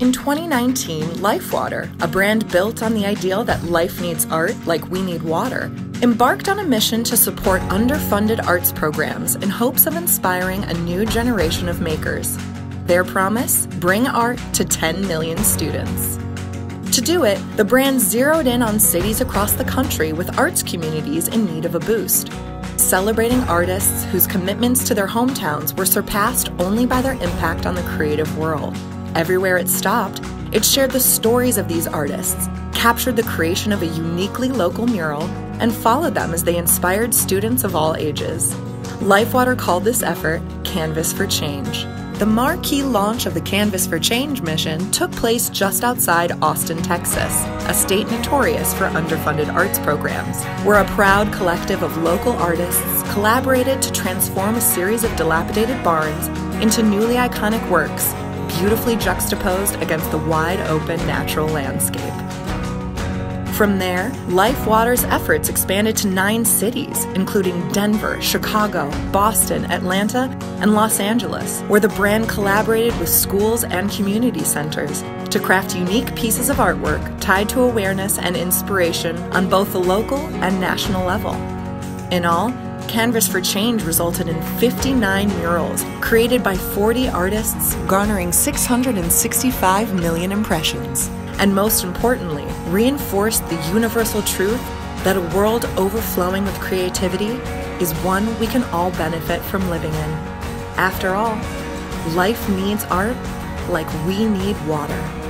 In 2019, LIFEWTR, a brand built on the ideal that life needs art like we need water, embarked on a mission to support underfunded arts programs in hopes of inspiring a new generation of makers. Their promise bring art to 10 million students. To do it, the brand zeroed in on cities across the country with arts communities in need of a boost, celebrating artists whose commitments to their hometowns were surpassed only by their impact on the creative world. Everywhere it stopped, it shared the stories of these artists, captured the creation of a uniquely local mural, and followed them as they inspired students of all ages. LIFEWTR called this effort Canvas for Change. The marquee launch of the Canvas for Change mission took place just outside Austin, Texas, a state notorious for underfunded arts programs, where a proud collective of local artists collaborated to transform a series of dilapidated barns into newly iconic works beautifully juxtaposed against the wide open natural landscape. From there, LIFEWTR's efforts expanded to nine cities, including Denver, Chicago, Boston, Atlanta, and Los Angeles, where the brand collaborated with schools and community centers to craft unique pieces of artwork tied to awareness and inspiration on both the local and national level. In all, Canvas for Change resulted in 59 murals created by 40 artists, garnering 665 million impressions. And most importantly, reinforced the universal truth that a world overflowing with creativity is one we can all benefit from living in. After all, life needs art like we need water.